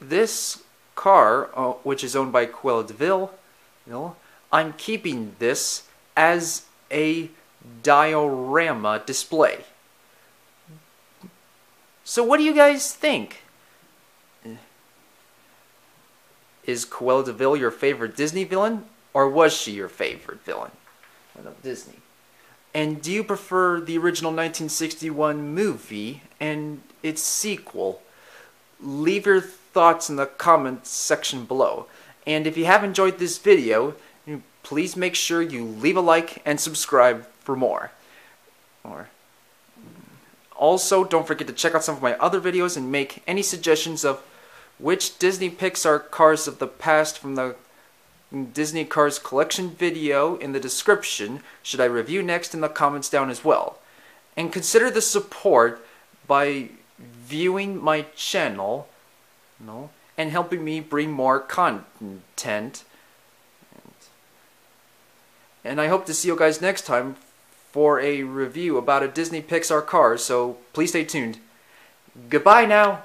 this car, uh, which is owned by Cruella de Vil, you know, I'm keeping this as a diorama display. So what do you guys think? Is Cruella de Vil your favorite Disney villain, or was she your favorite villain of Disney? And do you prefer the original 1961 movie and its sequel? Leave your thoughts in the comments section below. And if you have enjoyed this video, please make sure you leave a like and subscribe for more. Or mm. also, don't forget to check out some of my other videos and make any suggestions of which Disney Pixar cars of the past from the Disney Cars collection video in the description should I review next in the comments down as well. And consider the support by viewing my channel no, and helping me bring more content. And I hope to see you guys next time for a review about a Disney Pixar car, so please stay tuned. Goodbye now!